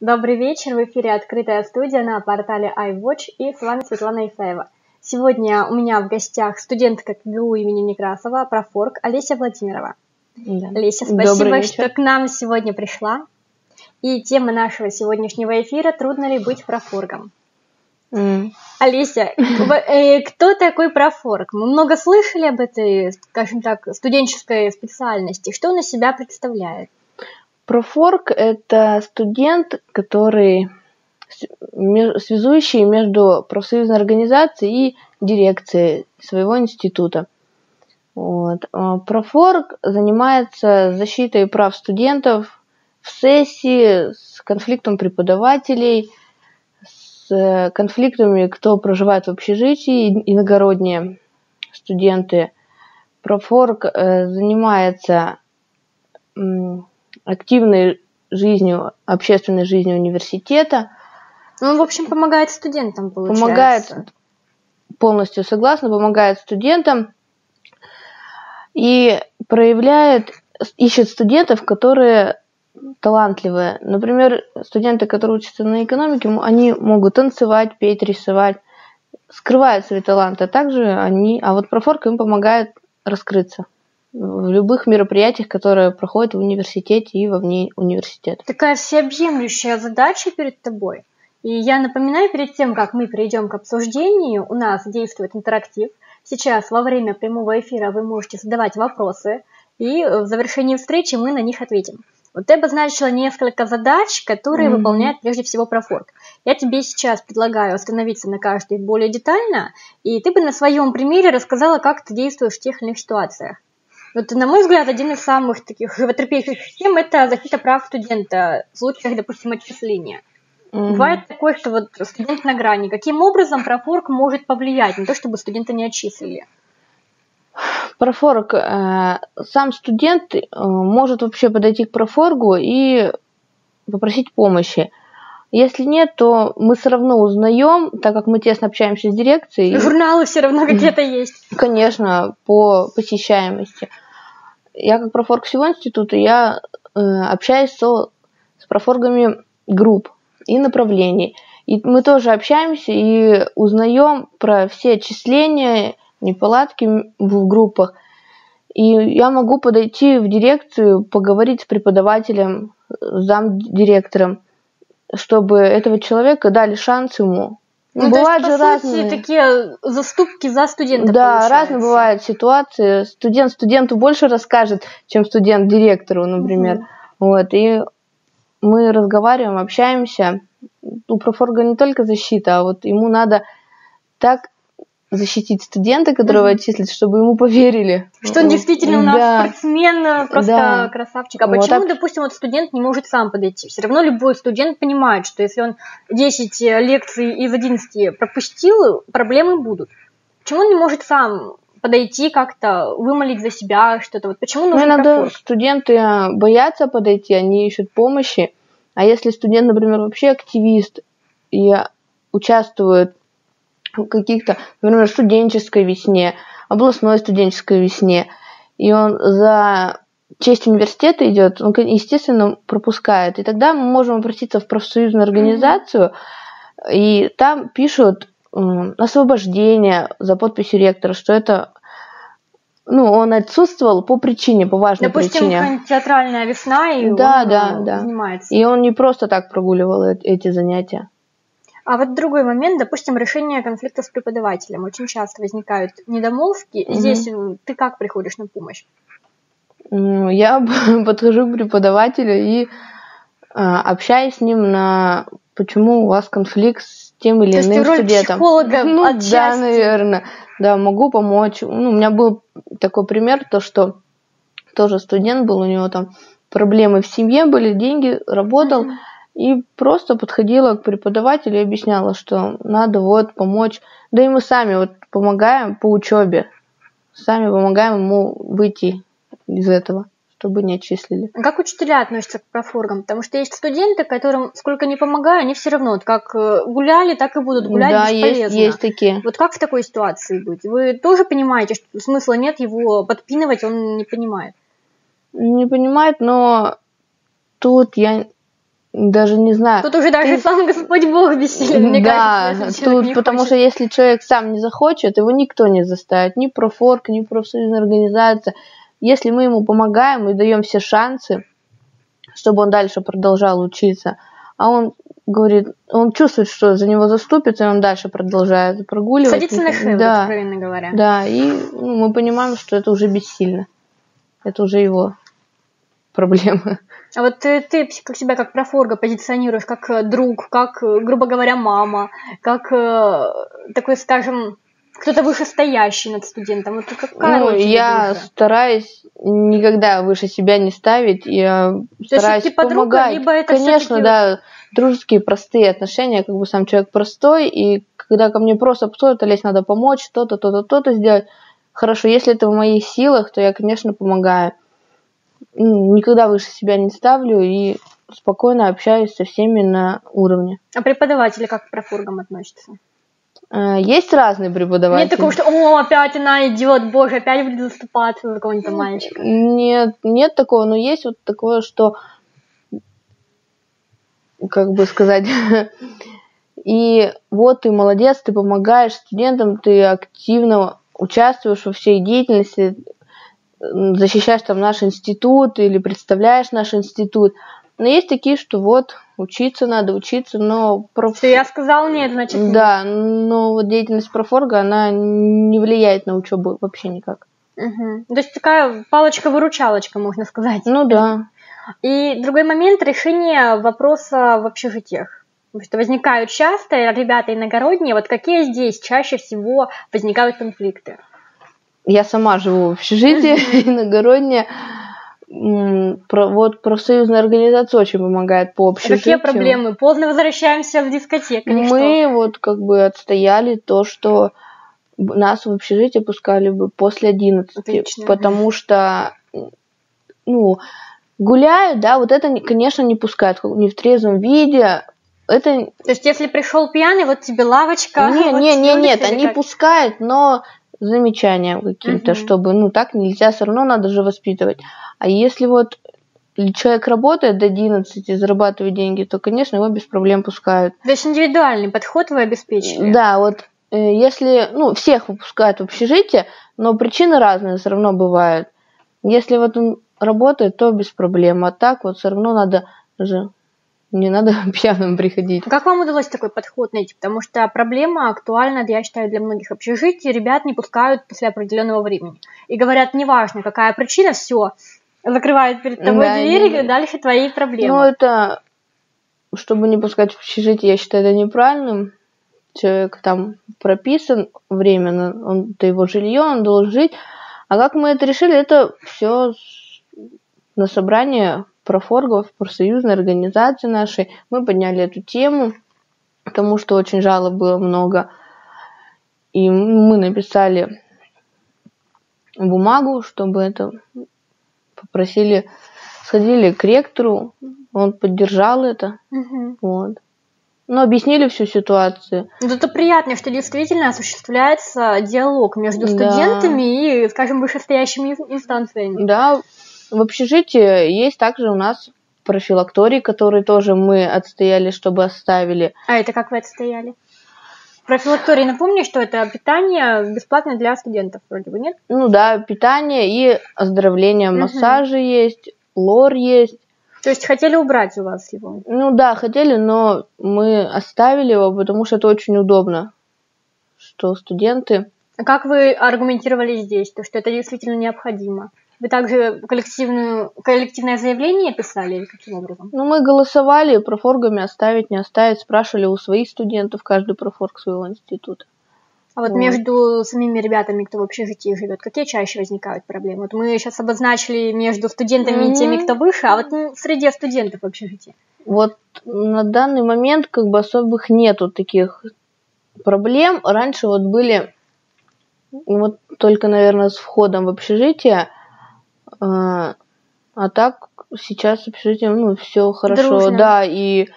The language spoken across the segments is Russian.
Добрый вечер, в эфире открытая студия на портале iWatch и с вами Светлана Исаева. Сегодня у меня в гостях студентка КГУ имени Некрасова, профорг Олеся Владимирова. Да. Олеся, спасибо, что к нам сегодня пришла. И тема нашего сегодняшнего эфира «Трудно ли быть профоргом?». Mm. Олеся, э, кто такой профорг? Мы много слышали об этой, скажем так, студенческой специальности. Что он из себя представляет? Профорг – это студент, который связующий между профсоюзной организацией и дирекцией своего института. Вот. А профорг занимается защитой прав студентов в сессии, с конфликтом преподавателей, с конфликтами, кто проживает в общежитии, иногородние студенты. Профорг э, занимается активной жизнью, общественной жизнью университета. Ну, в общем, помогает студентам, получается. Помогает, полностью согласна, помогает студентам и проявляет, ищет студентов, которые талантливые. Например, студенты, которые учатся на экономике, они могут танцевать, петь, рисовать, скрывают свои таланты. А также они, а вот профорка им помогает раскрыться в любых мероприятиях, которые проходят в университете и вовне университета. Такая всеобъемлющая задача перед тобой. И я напоминаю перед тем, как мы перейдем к обсуждению, у нас действует интерактив. Сейчас во время прямого эфира вы можете задавать вопросы, и в завершении встречи мы на них ответим. Вот ты обозначила несколько задач, которые mm-hmm. выполняет прежде всего профорг. Я тебе сейчас предлагаю остановиться на каждой более детально, и ты бы на своем примере рассказала, как ты действуешь в тех или иных ситуациях. Вот, на мой взгляд, один из самых таких животрепещущих тем – это защита прав студента в случаях, допустим, отчисления. Mm-hmm. Бывает такое, что вот студент на грани. Каким образом профорг может повлиять на то, чтобы студента не отчислили? Профорг, э, сам студент э, может вообще подойти к профоргу и попросить помощи. Если нет, то мы все равно узнаем, так как мы тесно общаемся с дирекцией. Журналы все равно где-то есть. Конечно, по посещаемости. Я как профорг всего института, я э, общаюсь со, с профоргами групп и направлений. И мы тоже общаемся и узнаем про все отчисления, неполадки в группах. И я могу подойти в дирекцию, поговорить с преподавателем, зам директором чтобы этого человека дали шанс ему. Ну, ну бывают есть, же разные такие заступки за студента. Да, получается. разные бывают ситуации. Студент студенту больше расскажет, чем студент директору, например. Угу. Вот и мы разговариваем, общаемся. У профорга не только защита, а вот ему надо так защитить студента, которого mm-hmm. отчислят, чтобы ему поверили. Что он действительно у нас да. спортсмен, просто да. красавчик. А вот почему, так... допустим, вот студент не может сам подойти? Все равно любой студент понимает, что если он 10 лекций из 11 пропустил, проблемы будут. Почему он не может сам подойти как-то, вымолить за себя что-то? Вот почему нужен ну, иногда студенты боятся подойти, они ищут помощи. А если студент, например, вообще активист и участвует каких-то, например, студенческой весне, областной студенческой весне, и он за честь университета идет, он, естественно, пропускает. И тогда мы можем обратиться в профсоюзную организацию, и там пишут освобождение за подписью ректора, что это ну, он отсутствовал по причине, по важной Допустим, причине. Допустим, театральная весна, и да, он да, да. занимается. И он не просто так прогуливал эти занятия. А вот другой момент, допустим, решение конфликта с преподавателем. Очень часто возникают недомолвки. Угу. Здесь ты как приходишь на помощь? Я подхожу к преподавателю и а, общаюсь с ним на почему у вас конфликт с тем или иным То студентом. Психолога ну, отчасти. да, наверное. Да, могу помочь. Ну, у меня был такой пример, то что тоже студент был, у него там проблемы в семье были, деньги, работал. Mm-hmm и просто подходила к преподавателю и объясняла, что надо вот помочь. Да и мы сами вот помогаем по учебе. Сами помогаем ему выйти из этого чтобы не отчислили. Как учителя относятся к профоргам? Потому что есть студенты, которым сколько не помогаю, они все равно вот как э, гуляли, так и будут гулять да, бесполезно. Есть, есть такие. Вот как в такой ситуации быть? Вы тоже понимаете, что смысла нет его подпинывать, он не понимает? Не понимает, но тут я даже не знаю. Тут уже даже ты... сам Господь Бог бессилен, мне да, кажется. тут, потому хочет. что если человек сам не захочет, его никто не заставит, ни профорг, ни профсоюзная организация. Если мы ему помогаем и даем все шансы, чтобы он дальше продолжал учиться, а он говорит, он чувствует, что за него заступится, и он дальше продолжает прогуливать. Садится на хлеб, да, откровенно говоря. Да, и ну, мы понимаем, что это уже бессильно. Это уже его проблемы. А вот ты, ты как себя как профорга позиционируешь, как э, друг, как, э, грубо говоря, мама, как э, такой, скажем, кто-то вышестоящий над студентом. Вот какая ну, я душа? стараюсь никогда выше себя не ставить. Я То стараюсь есть, подруга, помогать. Либо это Конечно, да, дружеские простые отношения, как бы сам человек простой, и когда ко мне просто кто-то лезть, надо помочь, то-то, то-то, то-то сделать. Хорошо, если это в моих силах, то я, конечно, помогаю. Никогда выше себя не ставлю и спокойно общаюсь со всеми на уровне. А преподаватели как к профургам относятся? Э, есть разные преподаватели. Нет такого, что «О, опять она идет, боже, опять будет заступаться за какого-нибудь мальчика». Нет, нет такого, но есть вот такое, что, как бы сказать, и вот ты молодец, ты помогаешь студентам, ты активно участвуешь во всей деятельности, защищаешь там наш институт или представляешь наш институт. Но есть такие, что вот учиться надо, учиться, но... Проф... Что я сказал нет, значит нет. Да, но вот деятельность профорга, она не влияет на учебу вообще никак. Угу. То есть такая палочка-выручалочка, можно сказать. Ну да. И другой момент решение вопроса в общежитиях. Потому что возникают часто ребята иногородние. Вот какие здесь чаще всего возникают конфликты? Я сама живу в общежитии иногороднее про, вот профсоюзная организация очень помогает по общежитию. Какие проблемы? Поздно возвращаемся в дискотеку. Мы что? вот как бы отстояли то, что нас в общежитие пускали бы после 11, Отлично. потому что ну, гуляют, да, вот это, конечно, не пускают не в трезвом виде. Это... То есть, если пришел пьяный, вот тебе лавочка. Не, вот не, не, нет, они как? пускают, но замечания каким-то, угу. чтобы, ну, так нельзя, все равно надо же воспитывать. А если вот человек работает до 11 и зарабатывает деньги, то, конечно, его без проблем пускают. То есть индивидуальный подход вы обеспечили? Да, вот э, если, ну, всех выпускают в общежитие, но причины разные все равно бывают. Если вот он работает, то без проблем, а так вот все равно надо же не надо пьяным приходить. Как вам удалось такой подход найти? Потому что проблема актуальна, я считаю, для многих общежитий. Ребят не пускают после определенного времени. И говорят, неважно, какая причина, все, закрывают перед тобой да, двери, и дальше твои проблемы. Ну, это, чтобы не пускать в общежитие, я считаю это неправильным. Человек там прописан временно, он, это его жилье, он должен жить. А как мы это решили, это все на собрание профоргов, профсоюзной организации нашей. Мы подняли эту тему, потому что очень жалоб было много. И мы написали бумагу, чтобы это попросили, сходили к ректору, он поддержал это. Угу. Вот. Но объяснили всю ситуацию. Ну, это приятно, что действительно осуществляется диалог между студентами да. и, скажем, вышестоящими инстанциями. Да, в общежитии есть также у нас профилакторий, который тоже мы отстояли, чтобы оставили. А это как вы отстояли? Профилакторий, напомню, что это питание бесплатно для студентов, вроде бы, нет? Ну да, питание и оздоровление, массажи угу. есть, лор есть. То есть хотели убрать у вас его? Ну да, хотели, но мы оставили его, потому что это очень удобно, что студенты... А как вы аргументировали здесь, то, что это действительно необходимо? Вы также коллективную, коллективное заявление писали или каким образом? Ну, мы голосовали, профоргами оставить, не оставить, спрашивали у своих студентов, каждый профорг своего института. А вот, вот между самими ребятами, кто в общежитии живет, какие чаще возникают проблемы? Вот мы сейчас обозначили между студентами mm-hmm. и теми, кто выше, а вот среди студентов в общежитии. Вот на данный момент как бы особых нету таких проблем. Раньше вот были, вот только, наверное, с входом в общежитие, а, а так сейчас общежитие, ну, все хорошо, Дружно. да, и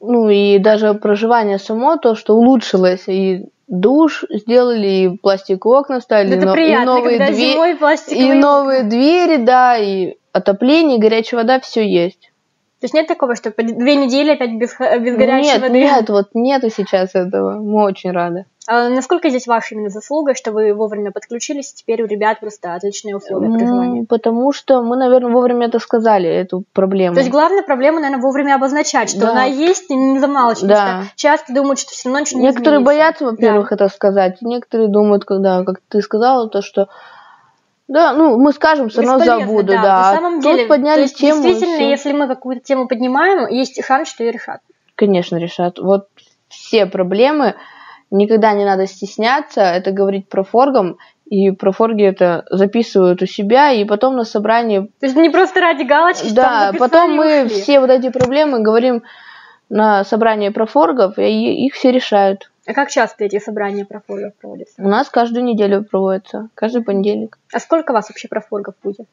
ну и даже проживание само то, что улучшилось, и душ сделали, и пластиковые окна стали, Это но, приятно, и новые, зимой и новые двери, да, и отопление, горячая вода, все есть. То есть нет такого, что две недели опять без, без горячей нет, воды? Нет, вот нету сейчас этого. Мы очень рады. А насколько здесь ваша именно заслуга, что вы вовремя подключились, и теперь у ребят просто отличные условия проживания? Потому что мы, наверное, вовремя это сказали, эту проблему. То есть главная проблема, наверное, вовремя обозначать, что Да. она есть, и не замалчивать. Да. часто думают, что все равно ничего не Некоторые боятся, во-первых, это сказать. Некоторые думают, когда, как ты сказала, то, что да, ну, мы скажем, все равно забуду, да. да. На самом тут деле, подняли то есть, тему. действительно, всё. если мы какую-то тему поднимаем, есть шанс, что ее решат. Конечно, решат. Вот все проблемы, никогда не надо стесняться, это говорить про форгом, и про форги это записывают у себя, и потом на собрании То есть не просто ради галочки, Да, потом мы ушли. все вот эти проблемы говорим на собрании про форгов, и их все решают. А как часто эти собрания профоргов проводятся? У нас каждую неделю проводится, каждый понедельник. А сколько вас вообще профоргов будет?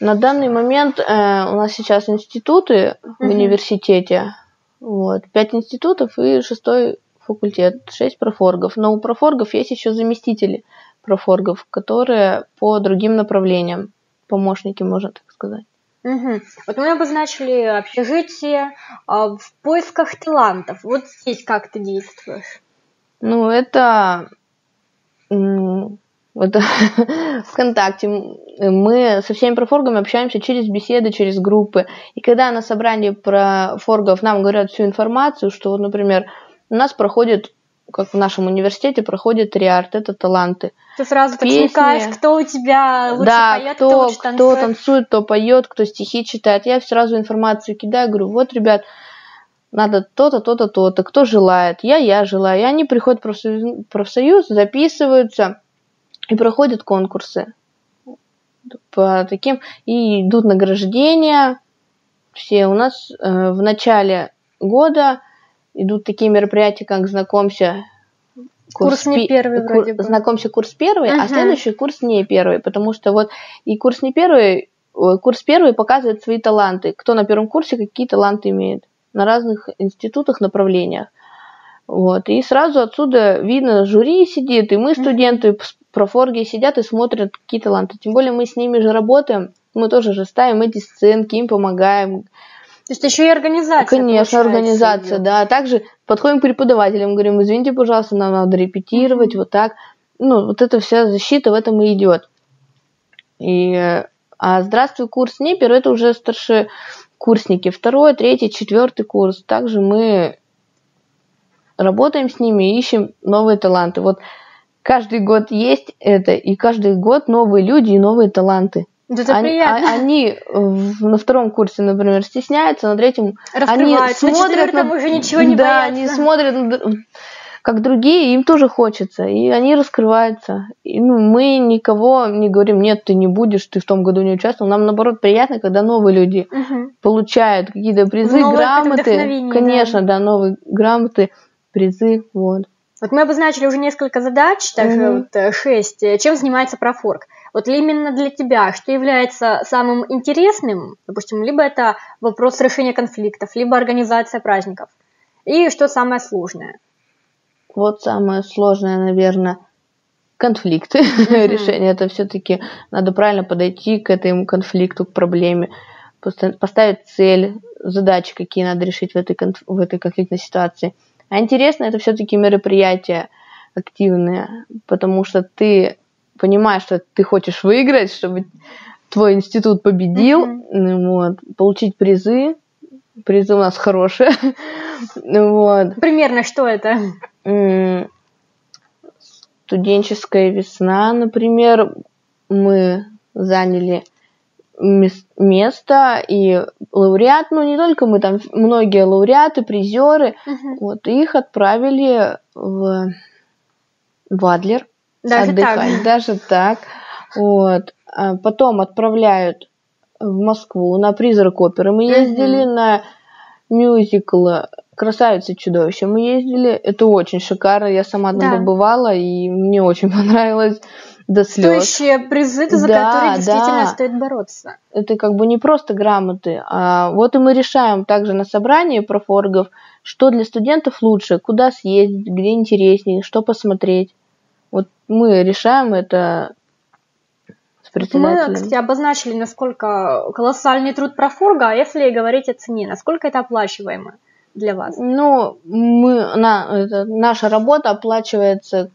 На данный момент э, у нас сейчас институты в университете. Вот, пять институтов и шестой факультет, шесть профоргов. Но у профоргов есть еще заместители профоргов, которые по другим направлениям, помощники, можно так сказать. Мгм. Вот мы обозначили общежитие а, в поисках талантов. Вот здесь как ты действуешь? Ну, это... Это ВКонтакте. Мы со всеми профоргами общаемся через беседы, через группы. И когда на собрании про форгов нам говорят всю информацию, что, вот, например, у нас проходит, как в нашем университете, проходит риарт, это таланты. Ты сразу так Песни. смекаешь, кто у тебя лучше да, поет, кто, кто, лучше кто танцует. танцует, кто поет, кто стихи читает. Я сразу информацию кидаю, говорю, вот, ребят, надо то-то, то-то, то-то, кто желает, я, я желаю. И они приходят в профсоюз, профсоюз, записываются и проходят конкурсы по таким, и идут награждения. Все у нас э, в начале года идут такие мероприятия, как знакомься. Курс не пи- первый кур- вроде бы. Знакомься курс первый, Мгм. а следующий курс не первый, потому что вот и курс не первый, ой, курс первый показывает свои таланты, кто на первом курсе какие таланты имеет на разных институтах, направлениях. Вот. И сразу отсюда видно, жюри сидит, и мы, студенты, с- профорги сидят и смотрят, какие таланты. Тем более мы с ними же работаем, мы тоже же ставим эти сценки, им помогаем. То есть еще и организация. Конечно, получается, организация, идет. да. Также подходим к преподавателям, говорим, извините, пожалуйста, нам надо репетировать, вот так. Ну, вот эта вся защита в этом и идет. И, а здравствуй, курс НИПЕР, это уже старшекурсники, второй, третий, четвертый курс. Также мы работаем с ними и ищем новые таланты. Вот каждый год есть это, и каждый год новые люди и новые таланты. Да Это они, приятно. а- они в- на втором курсе, например, стесняются, на третьем они Раскрываются. На смотрят четвертом уже ничего не да, боятся. они смотрят на как другие, им тоже хочется, и они раскрываются. И, ну, мы никого не говорим, нет, ты не будешь, ты в том году не участвовал. Нам наоборот приятно, когда новые люди Мгм. получают какие-то призы, Новое грамоты. Конечно, да. новые грамоты, призы, вот. Вот мы обозначили уже несколько задач, также Мгм. вот э, шесть. Э, Чем занимается профорг? Вот именно для тебя, что является самым интересным, допустим, либо это вопрос решения конфликтов, либо организация праздников, и что самое сложное? Вот самое сложное, наверное, конфликты. Решение это все-таки надо правильно подойти к этому конфликту, к проблеме, поста- поставить цель, задачи, какие надо решить в этой, конф- в этой конфликтной ситуации. А интересно это все-таки мероприятия активные, потому что ты понимаешь, что ты хочешь выиграть, чтобы твой институт победил, ну вот, получить призы. Призы у нас хорошие. Вот. Примерно что это? Студенческая весна, например, мы заняли мес- место, и лауреат, ну не только мы, там многие лауреаты, призеры, Мгм. вот, их отправили в, в Адлер Даже отдыхать, так. даже так, вот. А потом отправляют в Москву на призрак оперы. Мы ездили на мюзикл «Красавица и чудовище». Мы ездили, это очень шикарно, я сама там Да. побывала, и мне очень понравилось до слез. Стоящие призы, за Да, которые действительно да. стоит бороться. Это как бы не просто грамоты, а вот и мы решаем также на собрании профоргов, что для студентов лучше, куда съездить, где интереснее, что посмотреть. Вот мы решаем это с председателем. Мы, кстати, обозначили, насколько колоссальный труд профорга, а если говорить о цене, насколько это оплачиваемо для вас? Ну, мы, на, это, наша работа оплачивается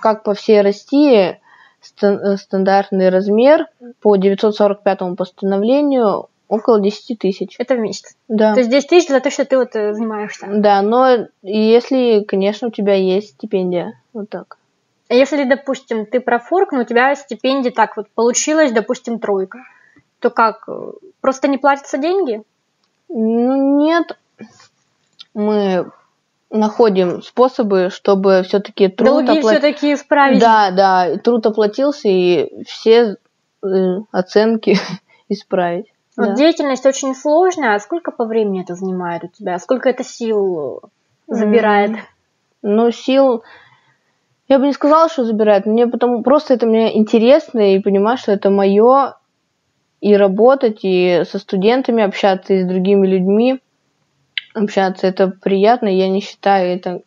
как по всей России, стандартный размер по 945 постановлению около 10 тысяч. Это в месяц? Да. То есть 10 тысяч за то, что ты вот э, занимаешься? Да, но если, конечно, у тебя есть стипендия. Вот так. А если, допустим, ты профорк, но у тебя стипендия так вот получилась, допустим, тройка, то как, просто не платятся деньги? Ну, нет. Мы находим способы, чтобы все-таки труд Долги опла... все-таки исправить. Да, да, труд оплатился, и все э, оценки исправить. Вот да. деятельность очень сложная. А сколько по времени это занимает у тебя? Сколько это сил забирает? Mm. Ну, сил я бы не сказала, что забирает. Мне потому просто это мне интересно и понимаю, что это мое и работать, и со студентами общаться, и с другими людьми общаться. Это приятно, я не считаю это...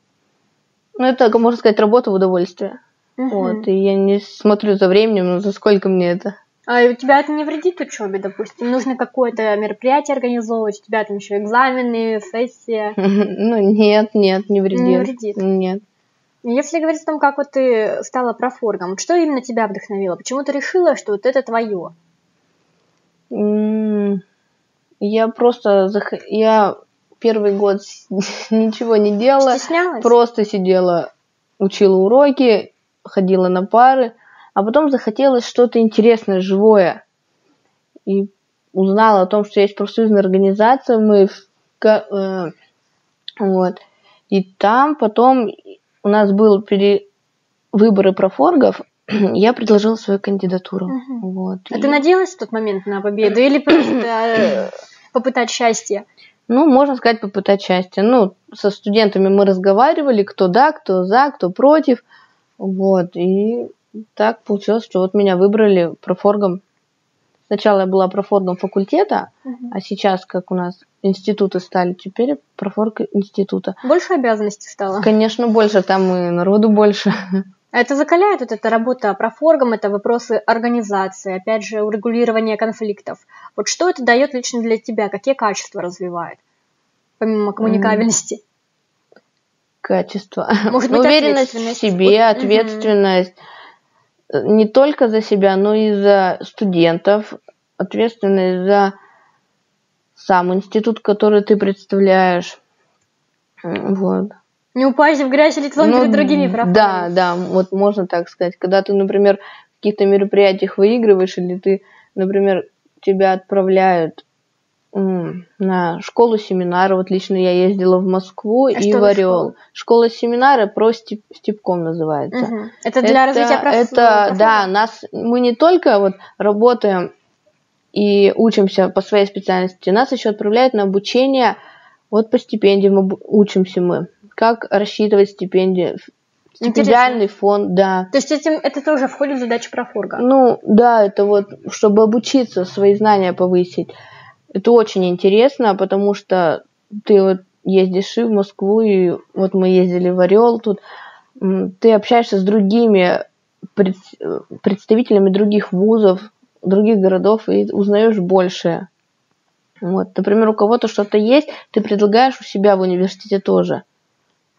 Ну, это, можно сказать, работа в удовольствие. Uh-huh. Вот, и я не смотрю за временем, но за сколько мне это. А у тебя это не вредит учебе, допустим? Нужно какое-то мероприятие организовывать, у тебя там еще экзамены, сессия. Ну, нет, нет, не вредит. Не вредит? Нет. Если говорить о том, как вот ты стала профоргом, что именно тебя вдохновило? Почему ты решила, что вот это твое? Я просто... Зах... Я первый год ничего не делала. Стеснялась? Просто сидела, учила уроки, ходила на пары. А потом захотелось что-то интересное, живое. И узнала о том, что есть профсоюзная организация. Мы... Э, вот. И там потом у нас был пере... выборы профоргов, я предложила свою кандидатуру. Угу. Вот. А и... ты надеялась в тот момент на победу или просто э, попытать счастье? Ну, можно сказать, попытать счастье. Ну, со студентами мы разговаривали, кто да, кто за, кто против. Вот. И так получилось, что вот меня выбрали профоргом. Сначала я была профоргом факультета, угу. а сейчас, как у нас институты стали, теперь профорг института. Больше обязанностей стало? Конечно, больше, там и народу больше. Это закаляет, вот эта работа профоргом, это вопросы организации, опять же, урегулирования конфликтов. Вот что это дает лично для тебя, какие качества развивает, помимо коммуникабельности? Качество. Может быть, Уверенность в себе, ответственность. Не только за себя, но и за студентов, ответственность за сам институт, который ты представляешь. Вот. Не упасть в грязь лицом ну, перед другими профалями. Да, да, вот можно так сказать. Когда ты, например, в каких-то мероприятиях выигрываешь, или ты, например, тебя отправляют на школу семинара. Вот лично я ездила в Москву а и в Орел. Школа семинара про степ, степком называется. Угу. Это для это, развития проф... Это, да, нас мы не только вот работаем и учимся по своей специальности, нас еще отправляют на обучение вот по стипендиям учимся мы. Как рассчитывать стипендии, стипендиальный фонд, да. То есть этим, это тоже входит в задачу профорга? Ну, да, это вот, чтобы обучиться, свои знания повысить. Это очень интересно, потому что ты вот ездишь и в Москву, и вот мы ездили в Орел тут, ты общаешься с другими представителями других вузов, других городов и узнаешь больше. Вот, например, у кого-то что-то есть, ты предлагаешь у себя в университете тоже.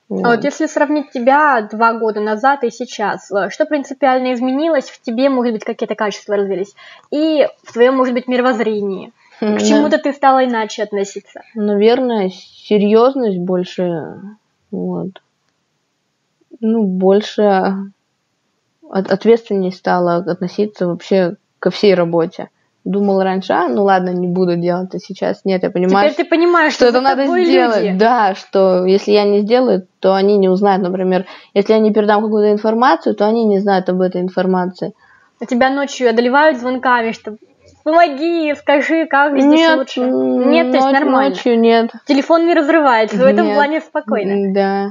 Вот. А вот если сравнить тебя два года назад и сейчас, э, что принципиально изменилось в тебе, может быть, какие-то качества развились, и в твоем, может быть, мировоззрении? К чему-то ты стала иначе относиться? Наверное, серьезность больше, вот. Ну, больше ответственнее стала относиться вообще ко всей работе. Думал раньше, а, ну ладно, не буду делать, а сейчас нет, я понимаю. Теперь ты понимаешь, что, что это надо сделать. Люди. Да, что если я не сделаю, то они не узнают, например, если я не передам какую-то информацию, то они не знают об этой информации. А тебя ночью одолевают звонками, что помоги, скажи, как здесь нет, лучше. Нет, то есть нормально. Ночью нет. Телефон не разрывается, в этом нет. плане спокойно. Да,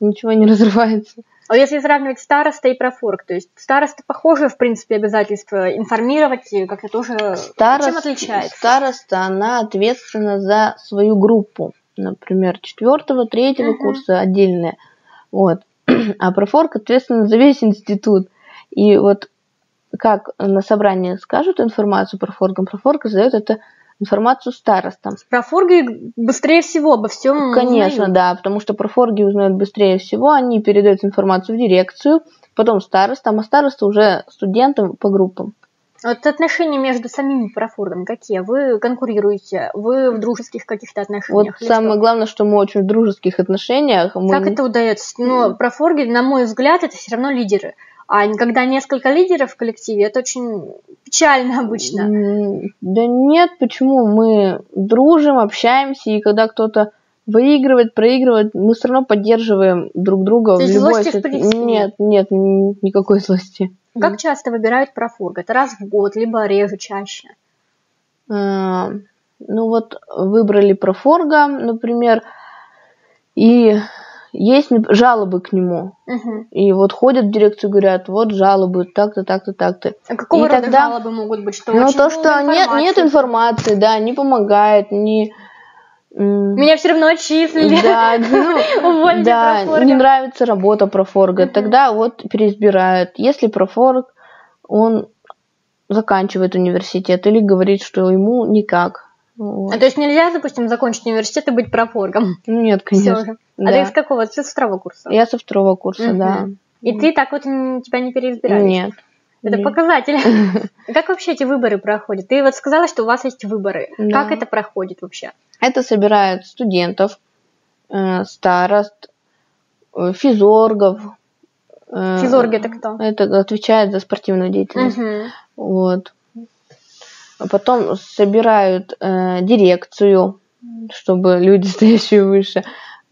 ничего не разрывается. А если сравнивать староста и профорг, то есть староста похоже, в принципе, обязательство информировать, как-то тоже старост, чем отличается? Староста, она ответственна за свою группу. Например, четвертого, третьего uh-huh. курса отдельная. Вот. А профорг ответственна за весь институт. И вот как на собрании скажут информацию про форгом, профорг задает это информацию старостам. Профорги быстрее всего обо всем Конечно, узнают. да, потому что профорги узнают быстрее всего, они передают информацию в дирекцию, потом старостам, а старосты уже студентам по группам. Вот отношения между самими профоргами какие? Вы конкурируете? Вы в дружеских каких-то Вот отношениях? или самое что? главное, что мы очень в дружеских отношениях. Мы... Как это удается? Ну, профорги, на мой взгляд, это все равно лидеры. А когда несколько лидеров в коллективе, это очень печально обычно. Да нет, почему? Мы дружим, общаемся, и когда кто-то выигрывает, проигрывает, мы все равно поддерживаем друг друга То в есть любой злости в принципе Нет, нет, никакой злости. Как часто выбирают профорга? Это раз в год, либо реже, чаще? А, Ну вот выбрали профорга, например, и есть жалобы к нему. Мгм. И вот ходят в дирекцию, говорят, вот жалобы, так-то, так-то, так-то. А какого И рода тогда- жалобы могут быть? Что Ну то, что нет, нет информации, да, не помогает, не... Меня все равно отчислили. Да, ну, да, не нравится работа профорга, Мгм. тогда вот переизбирают. Если профорг, он заканчивает университет или говорит, что ему никак. Вот. А то есть нельзя, допустим, закончить университет и быть профоргом? Нет, конечно. Да. А ты из какого? Ты с второго курса? Я со второго курса, да. И ты так вот тебя не переизбирали? Нет. Это Нет. показатель. Как вообще эти выборы проходят? Ты вот сказала, что у вас есть выборы. Да. Как это проходит вообще? Это собирает студентов, э, старост, э, физоргов. э, Физорги это кто? Это отвечает за спортивную деятельность. Вот. А потом собирают дирекцию, чтобы люди, стоящие выше.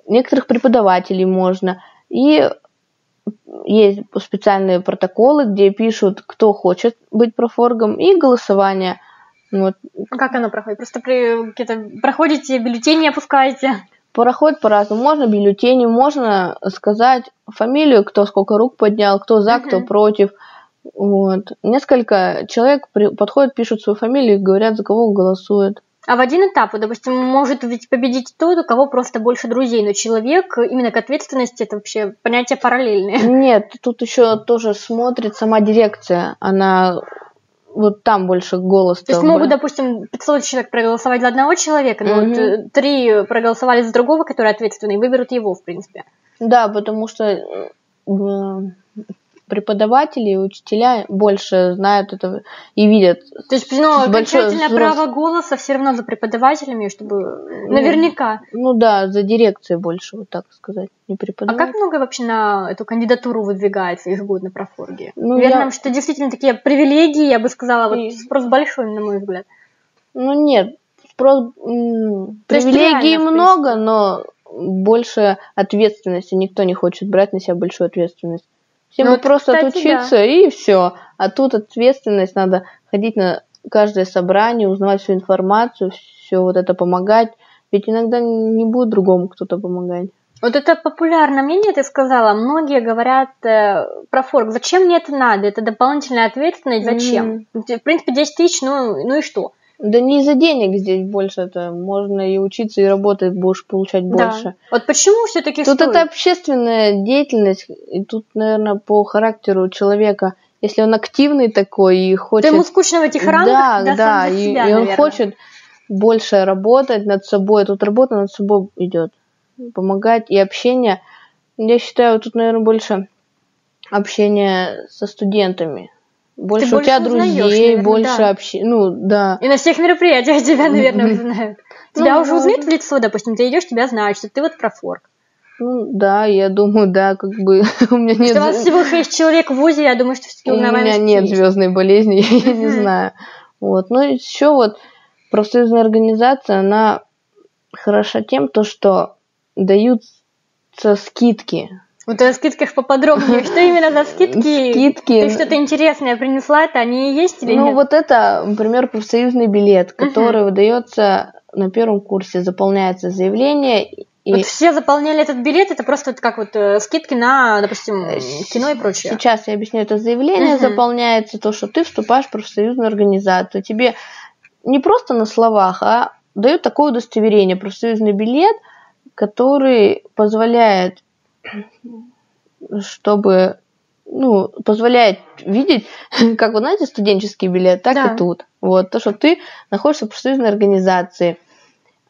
Некоторых преподавателей можно. И есть специальные протоколы, где пишут, кто хочет быть профоргом, и голосование. Вот. Как оно проходит? Просто при, какие-то проходите, бюллетени опускаете. Проходит по-разному. Можно бюллетени, можно сказать фамилию, кто сколько рук поднял, кто за, кто Мгм. против. Вот. Несколько человек при- подходят, пишут свою фамилию и говорят, за кого голосуют. А в один этап, вот, допустим, может ведь победить тот, у кого просто больше друзей, но человек именно к ответственности это вообще понятие параллельное. Нет, тут еще тоже смотрит сама дирекция. Она вот там больше голос. То есть могут, допустим, 500 человек проголосовать за одного человека, но Мгм. вот э, три проголосовали за другого, который ответственный, и выберут его, в принципе. Да, потому что э, преподаватели и учителя больше знают это и видят. То есть, ну, окончательное право голоса все равно за преподавателями, чтобы наверняка. Ну да, за дирекцией больше, вот так сказать, не А преподаватель. как много вообще на эту кандидатуру выдвигается ежегодно профорги? Ну, Верно, я- что действительно такие привилегии, я бы сказала, вот И- спрос большой, на мой взгляд. Ну нет, спрос привилегий реально, много, но больше ответственности. Никто не хочет брать на себя большую ответственность. Всем Ну, бы просто кстати, отучиться и все. А тут ответственность надо ходить на каждое собрание, узнавать всю информацию, все вот это помогать. Ведь иногда не будет другому кто-то помогать. Вот это популярное мнение, ты сказала. Многие говорят э, про форк. Зачем мне это надо? Это дополнительная ответственность. Зачем? В принципе, 10 тысяч, ну, ну и что? Да не из-за денег здесь больше это. Можно и учиться, и работать будешь получать больше. Да. Вот почему все-таки Тут стоит? это общественная деятельность, и тут, наверное, по характеру человека, если он активный такой и Да хочет... ему скучно в этих рамках, да, да, да, и, себя, и он наверное. хочет больше работать над собой. Тут работа над собой идет. Помогать и общение. Я считаю, тут, наверное, больше общение со студентами. Больше, у больше тебя узнаешь, друзей, больше да. общения. Ну, да. И на всех мероприятиях тебя, наверное, узнают. Тебя Ну, уже да. узнают в лицо, допустим, ты идешь, тебя знают, что ты вот про форк. Ну, да, я думаю, да, как бы у меня нет... Что у вас всего 6 человек в ВУЗе, я думаю, что все-таки У меня нет звездной болезни, я не знаю. Вот. Ну еще вот профсоюзная организация, она хороша тем, то, что даются скидки. Вот о скидках поподробнее. Что именно за скидки? Скидки. Ты что-то интересное принесла, это они и есть или Ну нет? вот это, например, профсоюзный билет, который выдается на первом курсе, заполняется заявление и Вот все заполняли этот билет, это просто вот как вот э, скидки на, допустим, кино и прочее. Сейчас я объясню, это заявление Мгм. заполняется, то, что ты вступаешь в профсоюзную организацию. Тебе не просто на словах, а дают такое удостоверение, профсоюзный билет, который позволяет, чтобы ну, позволяет видеть, как вы знаете, студенческий билет, так Да. и тут. Вот, то, что ты находишься в профсоюзной организации.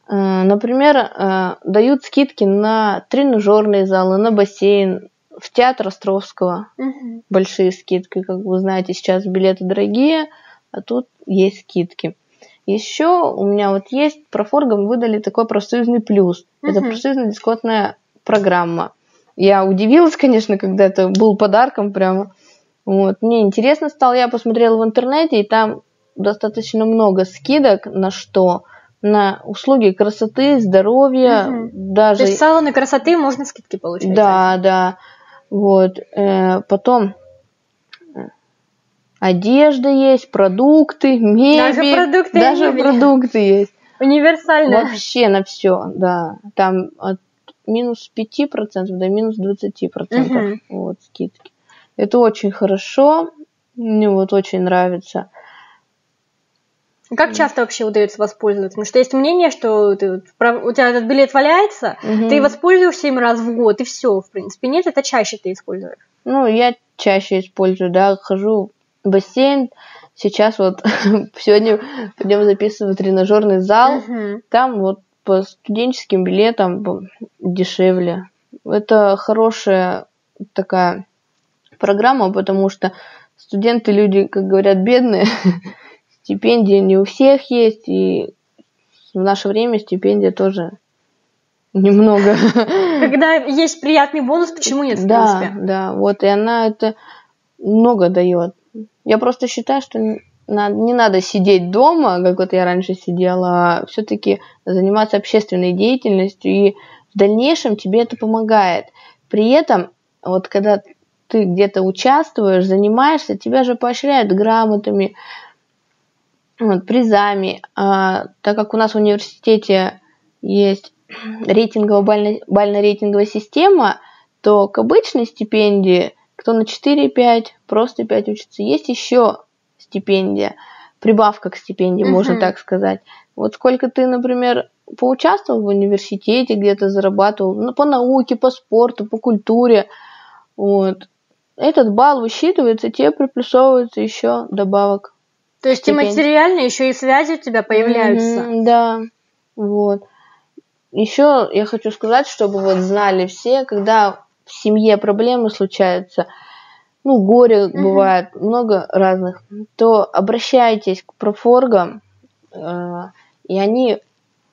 Э, Например, э, дают скидки на тренажерные залы, на бассейн, в театр Островского Мгм. большие скидки, как вы знаете, сейчас билеты дорогие, а тут есть скидки. Еще у меня вот есть, профоргам выдали такой профсоюзный плюс. Это Мгм. профсоюзная дисконтная программа. Я удивилась, конечно, когда это был подарком прямо. Вот. Мне интересно стало, я посмотрела в интернете, и там достаточно много скидок на что? На услуги красоты, здоровья, Мгм. даже... То есть салоны красоты можно скидки получать. Да, да. Вот. э, потом э, одежда есть, продукты, мебель. продукты и Даже мебель. продукты есть. Универсально. Вообще на все, да. Там от минус 5% до минус 20% Мгм. вот, скидки. Это очень хорошо. Мне вот очень нравится. Как часто вообще удается воспользоваться? Потому что есть мнение, что ты у тебя этот билет валяется, Мгм. ты воспользуешься им раз в год, и все, в принципе. Нет, это чаще ты используешь. Ну, я чаще использую, да, хожу в бассейн. Сейчас вот сегодня пойдем записывать тренажерный зал. Мгм. Там вот по студенческим билетам дешевле. Это хорошая такая программа, потому что студенты люди, как говорят, бедные. Стипендии не у всех есть, и в наше время стипендия тоже немного. Когда есть приятный бонус, почему нет, в Да, принципе? да, вот, и она это много дает. Я просто считаю, что н- на- не надо сидеть дома, как вот я раньше сидела, а все-таки заниматься общественной деятельностью, и в дальнейшем тебе это помогает. При этом, вот когда ты где-то участвуешь, занимаешься, тебя же поощряют грамотами, вот, призами. А, так как у нас в университете есть рейтингово-бальная бально-рейтинговая система, то к обычной стипендии, кто на 4-5, просто 5 учится, есть еще стипендия, прибавка к стипендии, можно Мгм. так сказать. Вот сколько ты, например, поучаствовал в университете, где-то зарабатывал, ну, по науке, по спорту, по культуре, вот, этот балл высчитывается, тебе приплюсовывается еще добавок. То есть и материально еще и связи у тебя появляются. Мгм, Да, вот. Еще я хочу сказать, чтобы вот знали все, когда в семье проблемы случаются, ну, горе Мгм. бывает, много разных, то обращайтесь к профоргам, э, и они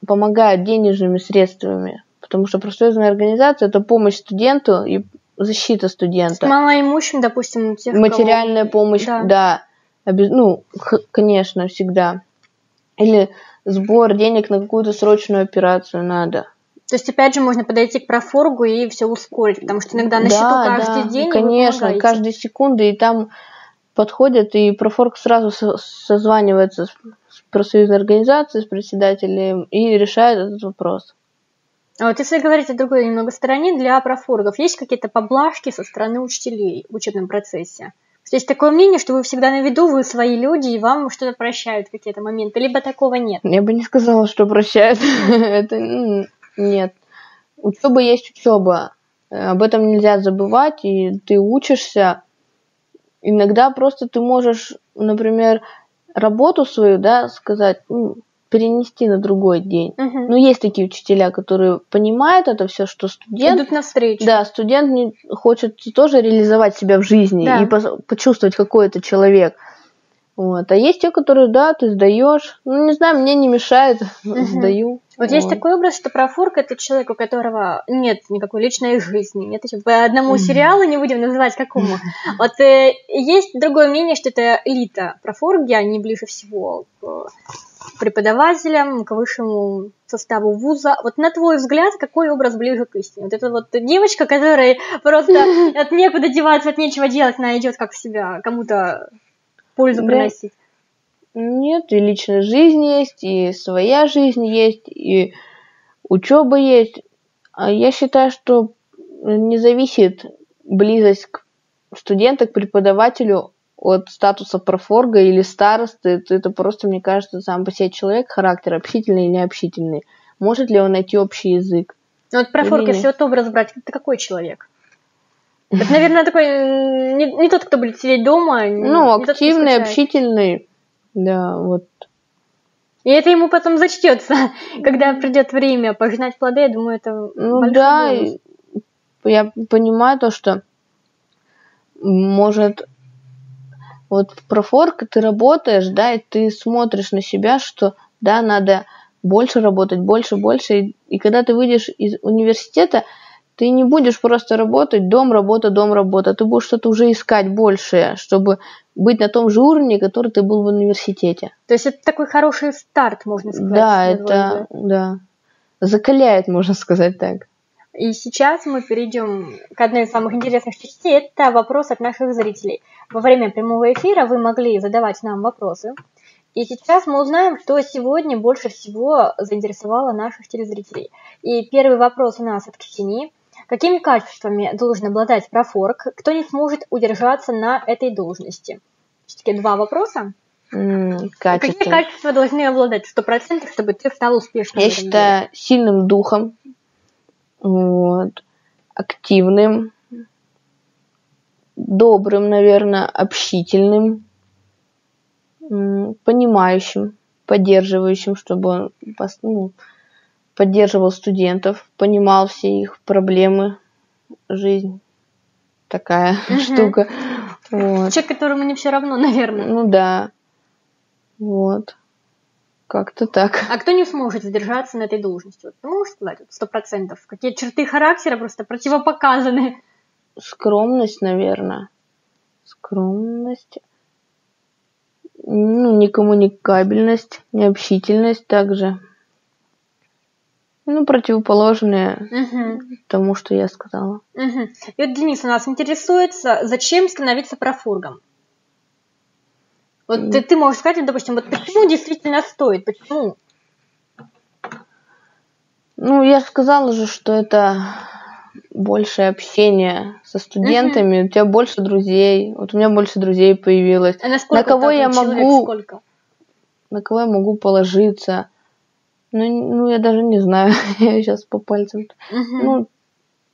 помогают денежными средствами, потому что профсоюзная организация – это помощь студенту и защита С студента. малоимущим, допустим, тех, у кого- Материальная помощь, Да. да, ну, конечно, всегда. Или сбор денег на какую-то срочную операцию надо. То есть, опять же, можно подойти к профоргу и все ускорить, потому что иногда на счету да, каждый да, день конечно, каждую секунду, и там подходят, и профорг сразу со- созванивается с с профсоюзной организацией, с председателем, и решает этот вопрос. А вот если говорить о другой немного стороне, для профоргов есть какие-то поблажки со стороны учителей в учебном процессе? Есть такое мнение, что вы всегда на виду, вы свои люди, и вам что-то прощают какие-то моменты, либо такого нет. Я бы не сказала, что прощают. Это нет. Учеба есть учеба. Об этом нельзя забывать, и ты учишься. Иногда просто ты можешь, например, работу свою, да, сказать, ну, перенести на другой день. Мгм. Ну, есть такие учителя, которые понимают это все, что студент Идут навстречу. да, студент не хочет тоже реализовать себя в жизни Да. и пос- почувствовать, какой это человек. Вот. А есть те, которые, да, ты сдаешь. Ну, не знаю, мне не мешает, Мгм. сдаю. Вот есть Вот. такой образ, что профорг это человек, у которого нет никакой личной жизни, нет еще по одному сериалу, не будем называть какому. Вот э, есть другое мнение, что это элита профорги, они ближе всего к преподавателям, к высшему составу вуза. Вот на твой взгляд, какой образ ближе к истине? Вот это вот девочка, которая просто от некуда деваться, от нечего делать, она идет как в себя, кому-то пользу Да. приносить. Нет, и личная жизнь есть, и своя жизнь есть, и учеба есть. А я считаю, что не зависит близость к студента к преподавателю от статуса профорга или старосты. Это, просто, мне кажется, сам по себе человек, характер общительный или необщительный. Может ли он найти общий язык? Ну вот профорг, Или если вот образ брать, это какой человек? Это, наверное, такой не, не тот, кто будет сидеть дома. Ну, не активный, тот, общительный. Да, вот. И это ему потом зачтется, когда придет время пожинать плоды, я думаю, это Ну да, бонус. я понимаю то, что может вот про форк ты работаешь, да, и ты смотришь на себя, что да, надо больше работать, больше, больше. И, и когда ты выйдешь из университета, ты не будешь просто работать дом, работа, дом, работа. Ты будешь что-то уже искать большее, чтобы быть на том же уровне, который ты был в университете. То есть это такой хороший старт, можно сказать. Да, это, да. Закаляет, можно сказать так. И сейчас мы перейдем к одной из самых интересных частей. Это вопрос от наших зрителей. Во время прямого эфира вы могли задавать нам вопросы. И сейчас мы узнаем, что сегодня больше всего заинтересовало наших телезрителей. И первый вопрос у нас от Ксении. Какими качествами должен обладать профорг? Кто не сможет удержаться на этой должности? Все-таки два вопроса. Mm, Какие качества должны обладать сто процентов, чтобы ты стал успешным? Я считаю, сильным духом, вот, активным, добрым, наверное, общительным, понимающим, поддерживающим, чтобы он ну, поддерживал студентов, понимал все их проблемы, жизнь такая угу. штука. Вот. Человек, которому не все равно, наверное. Ну да. Вот. Как-то так. А кто не сможет задержаться на этой должности? Вот, ты можешь сказать, сто процентов? Какие черты характера просто противопоказаны? Скромность, наверное. Скромность. Ну, некоммуникабельность, необщительность также. Ну, противоположные угу. тому, что я сказала. Угу. И вот Денис у нас интересуется, зачем становиться профургом? Вот mm. ты, ты можешь сказать, допустим, вот почему действительно стоит, почему? Ну, я сказала же, что это больше общение со студентами, uh у тебя больше друзей. Вот у меня больше друзей появилось. А на кого я могу? Сколько? На кого я могу положиться? Ну, ну, я даже не знаю. я сейчас по пальцам. Угу. Ну,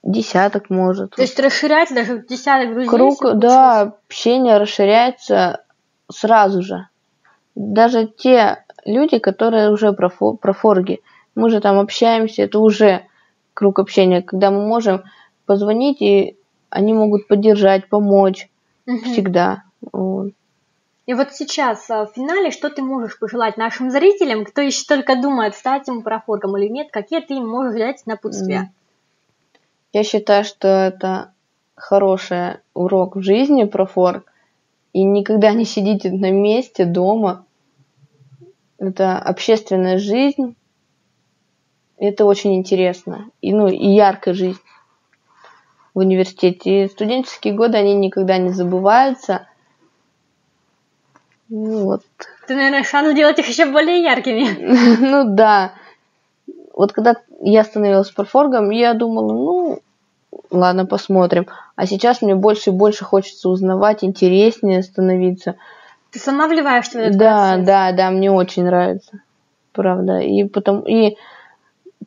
десяток может. То есть расширяется даже десяток друзей? Круг, да, общение расширяется сразу же. Даже те люди, которые уже про, про форги, мы же там общаемся, это уже круг общения, когда мы можем позвонить, и они могут поддержать, помочь угу. всегда. Вот. И вот сейчас а, в финале, что ты можешь пожелать нашим зрителям, кто еще только думает, стать ему профоргом или нет, какие ты им можешь дать напутствия? Я считаю, что это хороший урок в жизни профорг. И никогда не сидите на месте дома. Это общественная жизнь. Это очень интересно. И, ну, и яркая жизнь в университете. И студенческие годы, они никогда не забываются. Ну, вот. Ты, наверное, шанс сделать их еще более яркими. ну да. Вот когда я становилась парфоргом, я думала, ну, ладно, посмотрим. А сейчас мне больше и больше хочется узнавать, интереснее становиться. Ты сама вливаешься в этот Да, процесс. да, да, мне очень нравится. Правда. И потом, и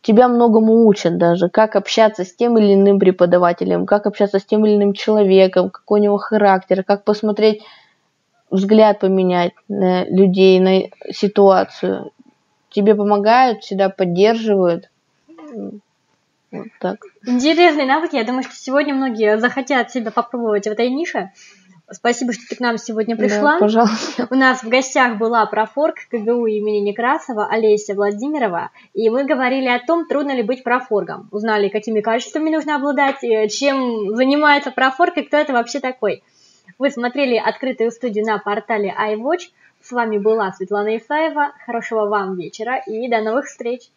тебя многому учат даже, как общаться с тем или иным преподавателем, как общаться с тем или иным человеком, какой у него характер, как посмотреть взгляд поменять на людей, на ситуацию. Тебе помогают, всегда поддерживают. Вот так. Интересные навыки. Я думаю, что сегодня многие захотят себя попробовать в этой нише. Спасибо, что ты к нам сегодня пришла. Да, пожалуйста. У нас в гостях была профорг КГУ имени Некрасова Олеся Владимирова, и мы говорили о том, трудно ли быть профоргом. Узнали, какими качествами нужно обладать, чем занимается профорг и кто это вообще такой. Вы смотрели открытую студию на портале iWatch. С вами была Светлана Исаева. Хорошего вам вечера и до новых встреч!